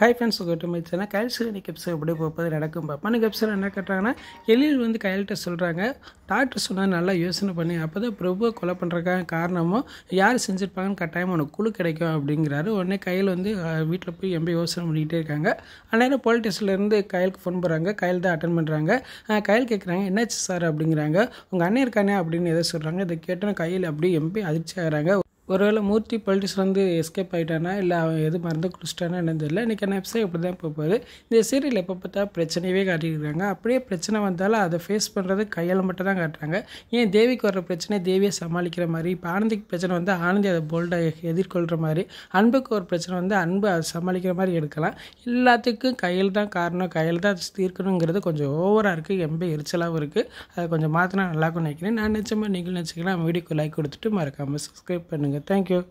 Hi friends உங்கள்கிட்ட மதிச்சேன்னா கயல் சிறுநீ கெப்சர் எப்படி போகிறது நடக்கும் பார்ப்போம். அந்த கெப்சர் என்ன கட்டுறாங்கன்னா எழில் வந்து கையல்கிட்ட சொல்கிறாங்க டாக்டர் சொன்னால் நல்லா யோசனை பண்ணி. அப்போ தான் பிரபுவை கொலை பண்ணுறக்கான காரணமும் யார் செஞ்சுருப்பாங்கன்னு கட்டாயம் உனக்கு குழு கிடைக்கும் அப்படிங்கிறாரு. உடனே கையில் வந்து வீட்டில் போய் எம்பி யோசனை பண்ணிக்கிட்டே இருக்காங்க. அந்நேரம் போலீஸ் ஸ்டேஷன்லேருந்து கையலுக்கு ஃபோன் பண்ணுறாங்க கையில் தான் அட்டன் பண்ணுறாங்க கையில் கேட்குறாங்க என்னாச்சு சார் அப்படிங்கிறாங்க. உங்கள் அண்ணன் இருக்கானே? அப்படின்னு எதை சொல்கிறாங்க இதை கேட்டோன்னு கையில் அப்படியே எம்பி அதிர்ச்சி ஆகிறாங்க ஒருவேளை மூர்த்தி பொலிட்டிக்ஸ்லேருந்து வந்து எஸ்கேப் ஆகிட்டானா இல்லை அவன் எது மருந்து குடிச்சிட்டானா என்னன்னு தெரியல. இன்றைக்கி என்ன எபிசோட் இப்படி தான் போகுது. இந்த சீரியல் எப்போ பார்த்தா பிரச்சனையவே காட்டியிருக்காங்க. அப்படியே பிரச்சனை வந்தாலும் அதை ஃபேஸ் பண்ணுறது கையால் மட்டும் தான் காட்டுறாங்க. ஏன் தேவிக்கு வர பிரச்சனை தேவியை சமாளிக்கிற மாதிரி? இப்போ ஆனந்திக்கு பிரச்சனை வந்து ஆனந்தி அதை போல்டாக எதிர்கொள்கிற மாதிரி. அன்புக்கு ஒரு பிரச்சனை வந்து அன்பு அதை சமாளிக்கிற மாதிரி எடுக்கலாம். எல்லாத்துக்கும் கையில் தான் காரணம் கையில் தான் தீர்க்கணுங்கிறது கொஞ்சம் ஓவராக இருக்குது எம்ப எரிச்சலாகவும் இருக்குது அதை கொஞ்சம் மாற்றினா நல்லாக்கும் நினைக்கிறேன். நான் நினச்ச நீங்களும் நினச்சிக்கலாம். வீடியோக்கு லைக் கொடுத்துட்டு மறக்காமல் சப்ஸ்கிரைப் பண்ணுங்கள் Thank you.